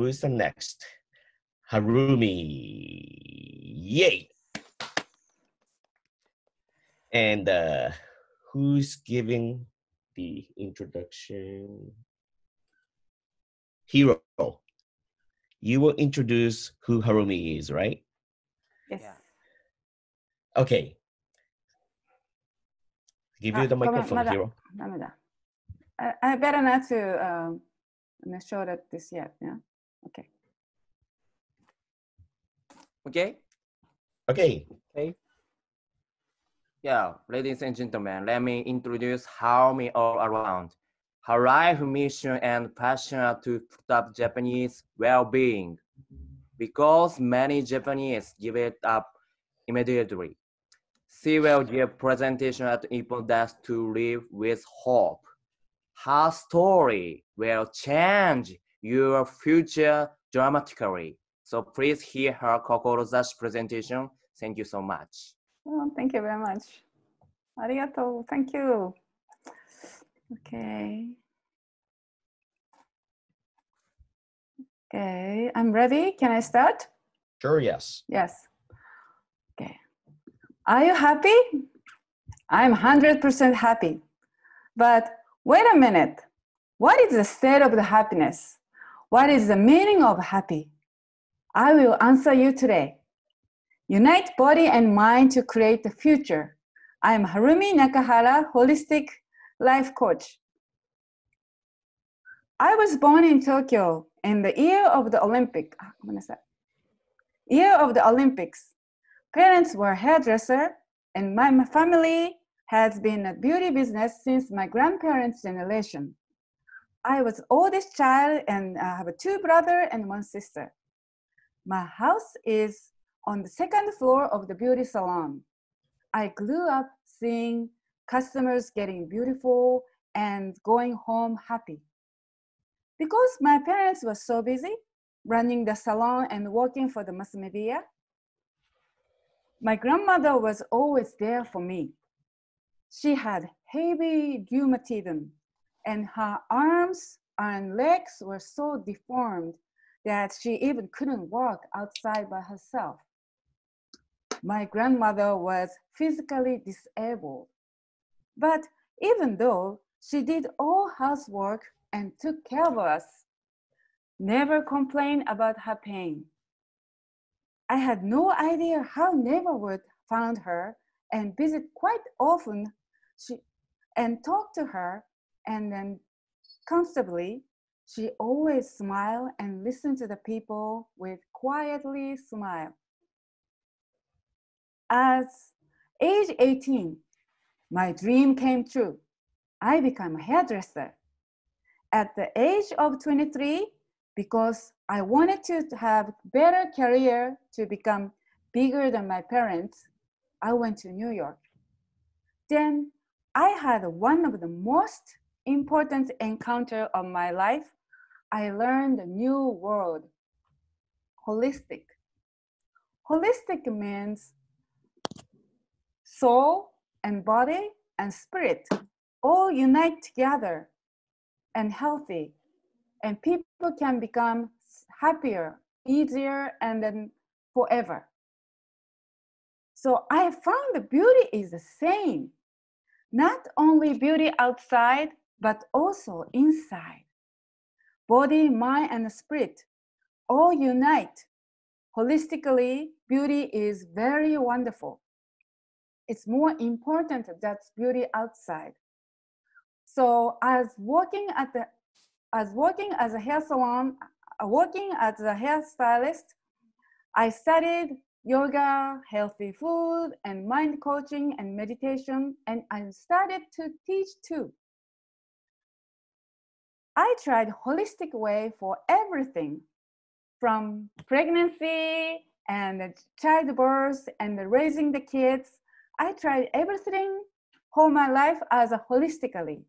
Who is the next? Harumi. Yay. And uh, who's giving the introduction? Hero. You will introduce who Harumi is, right? Yes. Okay. Give you uh, the microphone, Hero. I, I better not to um, not show that this yet, yeah? Okay. Okay. Okay. Okay. Yeah, ladies and gentlemen, let me introduce Harumi Nakahara. Her life mission and passion are to put up Japanese well-being because many Japanese give it up immediately. She will give presentation at Ippon Desk to live with hope. Her story will change your future dramatically. So please hear her Kokorozashi presentation. Thank you so much. Oh, thank you very much. Arigato. Thank you. Okay. Okay, I'm ready. Can I start? Sure, yes. Yes. Okay. Are you happy? I'm 100% happy. But wait a minute. What is the state of the happiness? What is the meaning of happy? I will answer you today. Unite body and mind to create the future. I am Harumi Nakahara, holistic life coach. I was born in Tokyo in the year of the Olympic. Ah, year of the Olympics. Parents were hairdresser, and my family has been a beauty business since my grandparents' generation. I was oldest child and I have two brother and one sister. My house is on the second floor of the beauty salon. I grew up seeing customers getting beautiful and going home happy. Because my parents were so busy, running the salon and working for the mass media. My grandmother was always there for me. She had heavy rheumatism, and her arms and legs were so deformed that she even couldn't walk outside by herself. My grandmother was physically disabled, but even though she did all housework and took care of us, never complained about her pain. I had no idea how neighborhood found her and visit quite often she, and talk to her and then comfortably she always smile and listen to the people with quietly smile. As age 18, my dream came true. I became a hairdresser. At the age of 23, because I wanted to have better career to become bigger than my parents, I went to New York. Then I had one of the most important encounter of my life. I learned a new word, holistic. Holistic means soul and body and spirit all unite together and healthy and people can become happier, easier, and then forever. So I found the beauty is the same. Not only beauty outside, but also inside. Body, mind, and spirit all unite. Holistically, beauty is very wonderful. It's more important than beauty outside. So as working at the as working as a hair salon, uh, working as a hairstylist, I studied yoga, healthy food, and mind coaching and meditation, and I started to teach too. I tried holistic way for everything, from pregnancy and childbirth and raising the kids. I tried everything whole my life as a holistically.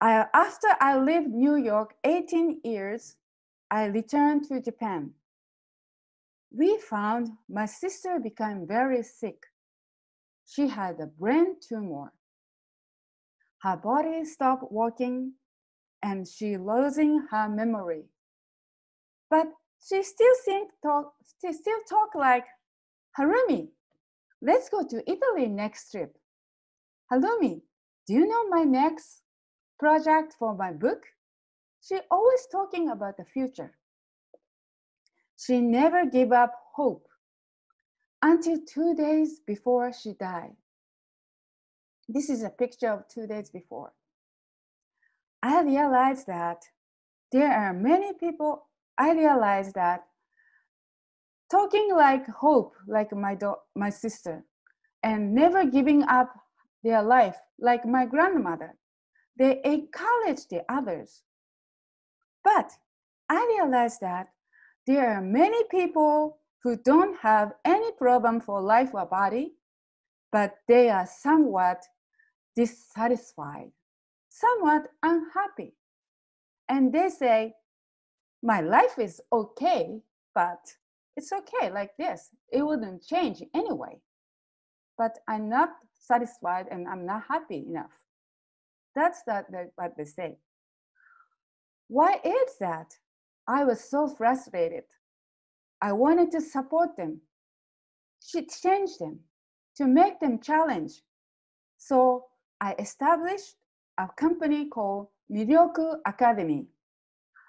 I, after I lived New York 18 years, I returned to Japan. We found my sister became very sick. She had a brain tumor. Her body stopped working and she losing her memory. But she still think talk, she still talk like Harumi. Let's go to Italy next trip. Harumi, do you know my next project for my book? She always talking about the future. She never gave up hope until two days before she died. This is a picture of two days before. I realized that there are many people, I realized that talking like hope, like my, do- my sister, and never giving up their life, like my grandmother, they encourage the others. But I realized that there are many people who don't have any problem for life or body, but they are somewhat dissatisfied, somewhat unhappy. And they say, My life is okay, but it's okay like this. It wouldn't change anyway. But I'm not satisfied and I'm not happy enough. That's that, that what they say. Why is that? I was so frustrated. I wanted to support them, to change them, to make them challenge. So I established a company called Miryoku Academy.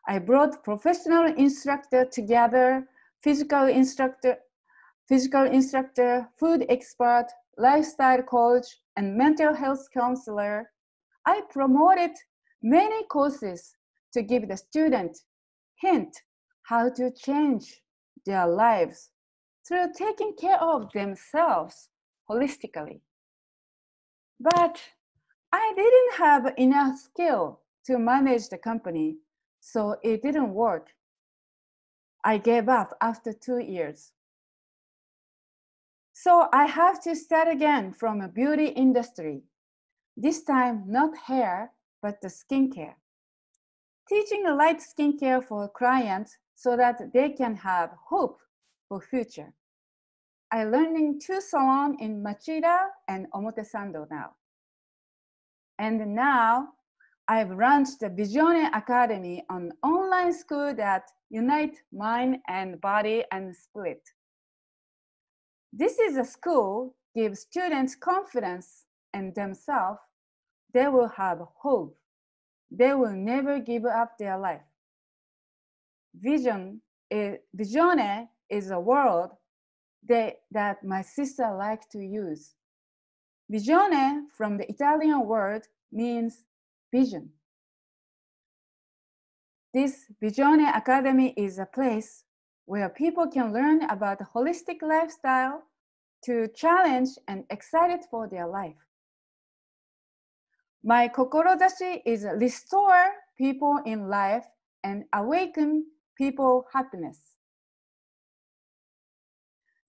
I brought professional instructor together, physical instructor, physical instructor, food expert, lifestyle coach, and mental health counselor. I promoted many courses to give the student hint how to change their lives through taking care of themselves holistically. But I didn't have enough skill to manage the company, so it didn't work. I gave up after two years. So I have to start again from a beauty industry. This time, not hair, but the skincare. Teaching light skincare for clients so that they can have hope for future. I learning two salon in Machida and Omotesando now. And now I've launched the Visione Academy, an online school that unite mind and body and spirit. This is a school gives students confidence in themselves. They will have hope. They will never give up their life. Vision, is, visione is a word that, that my sister likes to use. Visione from the Italian word means vision. This Visione Academy is a place where people can learn about holistic lifestyle to challenge and excited for their life. My kokorozashi is restore people in life and awaken people happiness.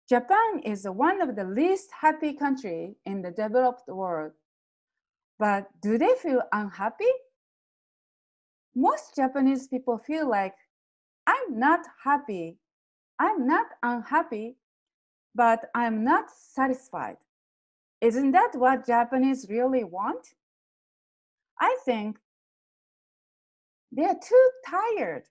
Japan is one of the least happy country in the developed world. But do they feel unhappy? Most Japanese people feel like I'm not happy. I'm not unhappy, but I'm not satisfied. Isn't that what Japanese really want? I think they're too tired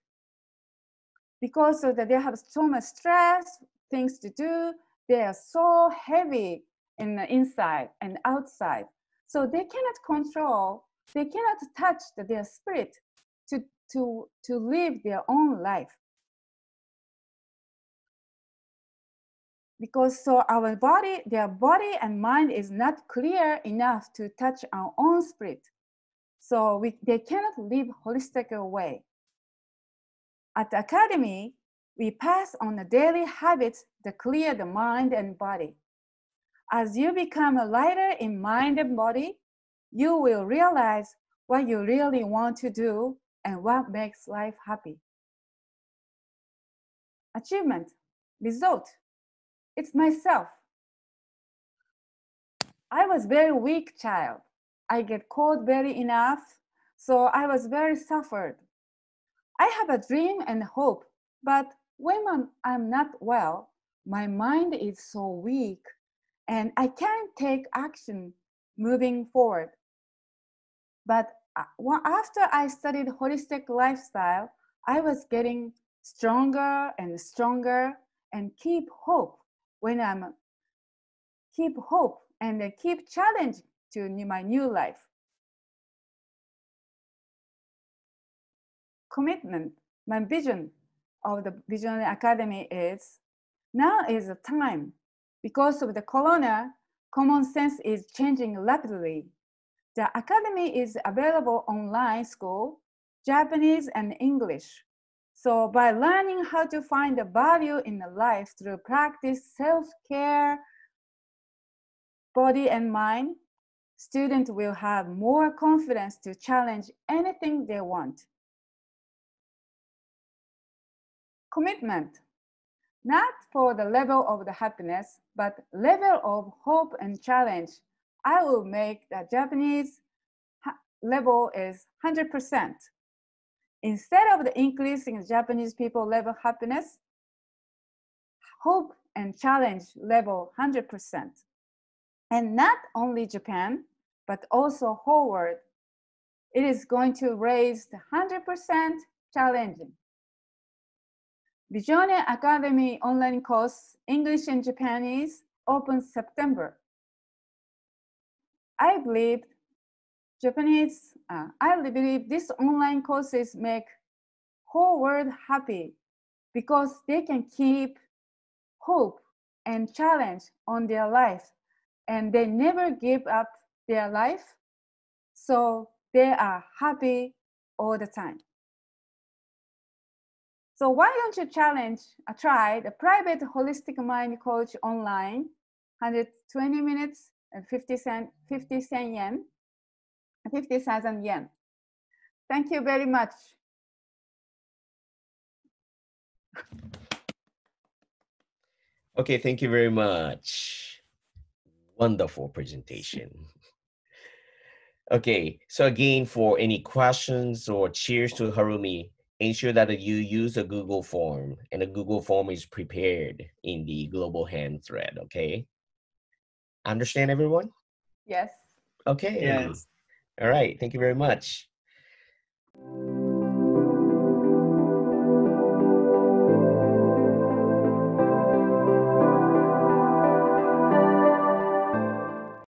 because of that they have so much stress, things to do. They are so heavy in the inside and outside. So they cannot control, they cannot touch their spirit to, to, to live their own life. Because so our body, their body and mind is not clear enough to touch our own spirit. So we, they cannot live holistic way. At the academy, we pass on the daily habits that clear the mind and body. As you become a lighter in mind and body, you will realize what you really want to do and what makes life happy. Achievement, result, it's myself. I was very weak child. I get cold very enough, so I was very suffered. I have a dream and hope, but when I'm not well, my mind is so weak and I can't take action moving forward. But uh, after I studied holistic lifestyle, I was getting stronger and stronger and keep hope when I'm keep hope and keep challenge to my new life. Commitment, my vision of the Visione Academy is now is the time because of the corona, common sense is changing rapidly. The academy is available online school, Japanese and English. So by learning how to find the value in the life through practice, self-care, body and mind, students will have more confidence to challenge anything they want. Commitment, not for the level of the happiness, but level of hope and challenge. I will make the Japanese level is 100%. Instead of the increasing Japanese people level happiness, hope and challenge level 100%. And not only Japan, but also whole world. It is going to raise the 100% challenging. Visione Academy online course, English and Japanese, opens September. I believe Japanese, uh, I believe these online courses make whole world happy because they can keep hope and challenge on their life and they never give up their life. So they are happy all the time. So why don't you challenge, uh, try the private holistic mind coach online, 120 minutes and 50 cent, 50 cent yen, 50,000 yen. Thank you very much. Okay, thank you very much. Wonderful presentation. Okay, so again, for any questions or cheers to Harumi, ensure that you use a Google form and the Google form is prepared in the global hand thread, okay? Understand everyone? Yes. Okay. Yes. All right, thank you very much.